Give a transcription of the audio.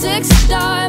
six stars